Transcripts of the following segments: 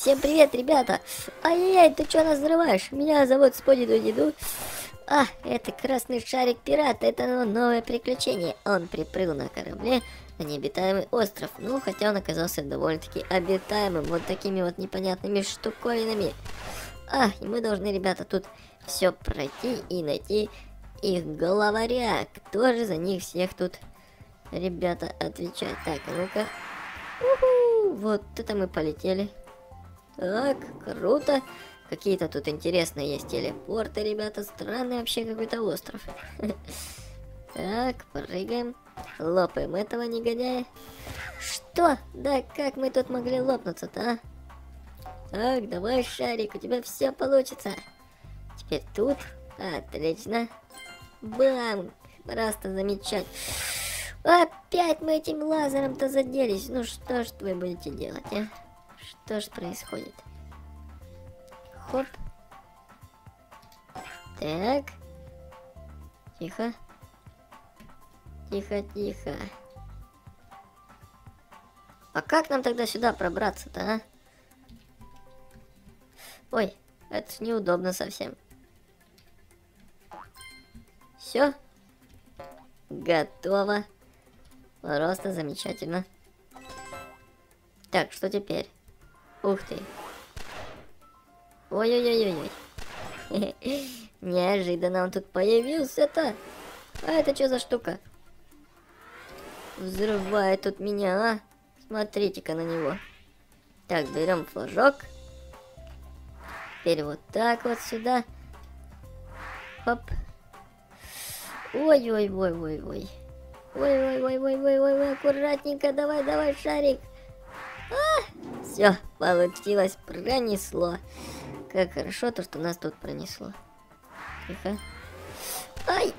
Всем привет, ребята! Ай-яй-яй, ты что нас взрываешь? Меня зовут Споди Дуди А, это красный шарик пират, это новое приключение. Он приплыл на корабле на необитаемый остров. Ну, хотя он оказался довольно-таки обитаемым, вот такими вот непонятными штуковинами. А, и мы должны, ребята, тут все пройти и найти их главаря. Кто же за них всех тут, ребята, отвечает? Так, а ну-ка. Вот это мы полетели. Так, круто. Какие-то тут интересные есть телепорты, ребята. Странный вообще какой-то остров. Так, прыгаем. Лопаем этого негодяя. Что? Да как мы тут могли лопнуться-то, а? Так, давай, шарик, у тебя все получится. Теперь тут. Отлично. Бам! Просто замечательно. Опять мы этим лазером-то заделись. Ну что ж вы будете делать, а? Что ж происходит? Хоп. Так. Тихо. Тихо, тихо. А как нам тогда сюда пробраться-то, а? Ой, это ж неудобно совсем. Все. Готово. Просто замечательно. Так, что теперь? Ух ты. Ой-ой-ой-ой. Неожиданно он тут появился-то. А это что за штука? Взрывает тут меня, а? Смотрите-ка на него. Так, берем флажок. Теперь вот так вот сюда. Хоп. Ой-ой-ой-ой-ой. Ой-ой-ой-ой-ой-ой, аккуратненько, давай, давай, шарик. Все, получилось, пронесло. Как хорошо то, что нас тут пронесло. Тихо. Ай,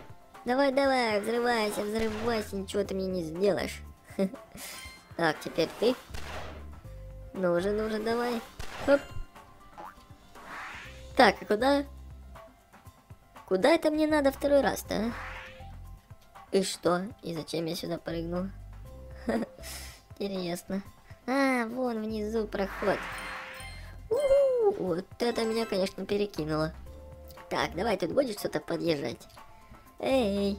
давай, давай, взрывайся, взрывайся, ничего ты мне не сделаешь. Так, теперь ты. Ну уже, ну уже, давай. Хоп. Так, а куда? Куда это мне надо второй раз-то, а? И что? И зачем я сюда прыгнул? Интересно. А, вон внизу проход. Вот это меня, конечно, перекинуло. Так, давай, тут будет что-то подъезжать. Эй!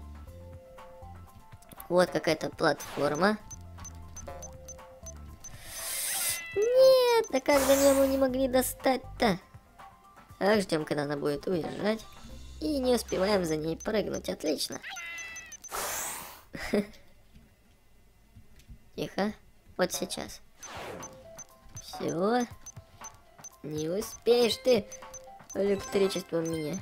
Вот какая-то платформа. Нет, да как до мы не могли достать-то? А ждем, когда она будет уезжать. И не успеваем за ней прыгнуть. Отлично. Тихо. Вот сейчас. Все. Не успеешь ты электричеством меня.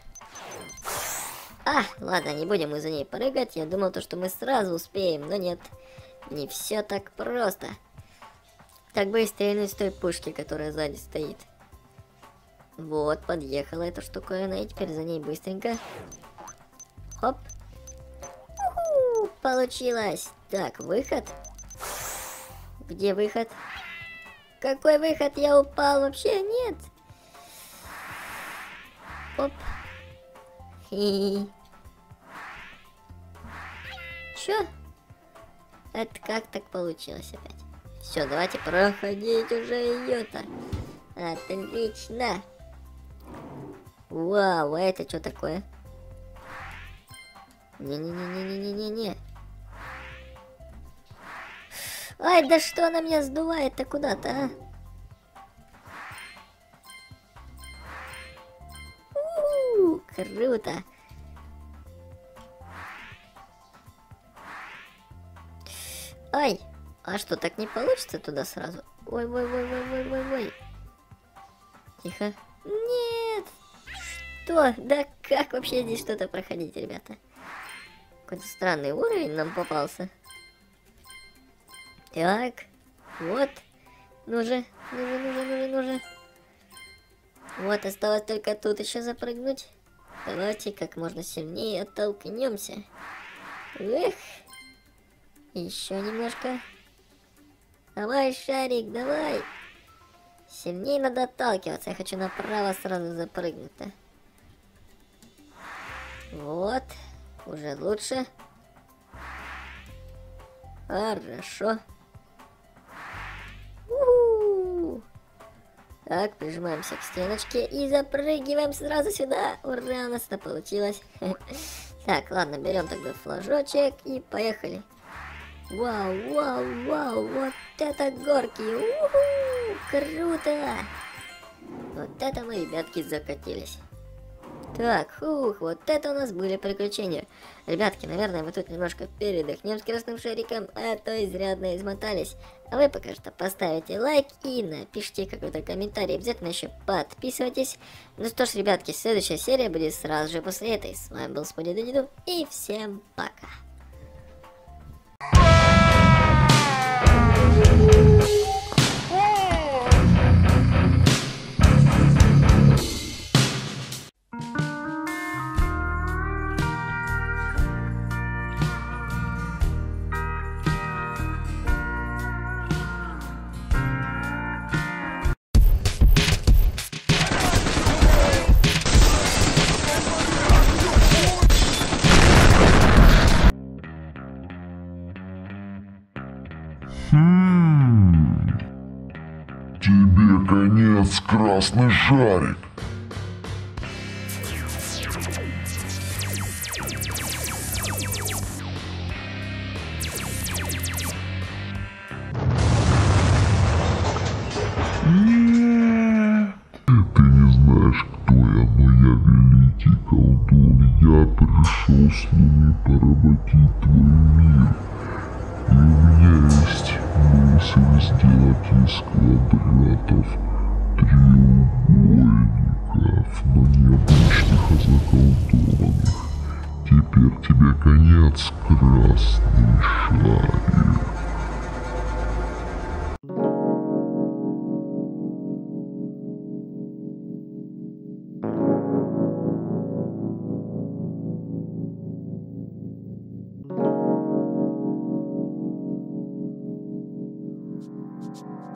А, ладно, не будем мы за ней прыгать. Я думал, то, что мы сразу успеем, но нет. Не все так просто. Так бы и стрельнуть с той пушки, которая сзади стоит. Вот, подъехала эта штуковина, и теперь за ней быстренько. Хоп. Получилось. Так, выход. Где выход? Какой выход? Я упал. Вообще нет. Оп. Хи. Чё? Это как так получилось опять? Все, давайте проходить уже ее-то. Отлично. Вау, а это что такое? Не-не-не-не-не-не-не-не. Ай, да что она меня сдувает-то куда-то, а? У -у -у, круто. Ай, а что, так не получится туда сразу? Ой-ой-ой-ой-ой-ой-ой. Тихо. Нет. Что? Да как вообще здесь что-то проходить, ребята? Какой-то странный уровень нам попался. Так, вот. Ну же, ну же, ну же, ну же, ну же. Вот, осталось только тут еще запрыгнуть. Давайте как можно сильнее оттолкнемся. Эх. Еще немножко. Давай, шарик, давай. Сильнее надо отталкиваться. Я хочу направо сразу запрыгнуть-то. Вот. Уже лучше. Хорошо. Так, прижимаемся к стеночке и запрыгиваем сразу сюда. Ура, у нас это получилось. Так, ладно, берем тогда флажочек и поехали. Вау, вау, вау, вот это горки. Круто. Вот это мы, ребятки, закатились. Так, хух, вот это у нас были приключения. Ребятки, наверное, мы тут немножко передохнем с красным шариком, а то изрядно измотались. А вы пока что поставите лайк и напишите какой-то комментарий. Обязательно еще подписывайтесь. Ну что ж, ребятки, следующая серия будет сразу же после этой. С вами был Споди Дудиду и всем пока. Красный шарик. Нет. Ты не знаешь, кто я, но я великий колдун. Я пришел с ними поработить твой мир. И у меня есть мысль сделать из квадратов треугольников, но необычных, а заколдованных. Теперь тебе конец, красный шарик.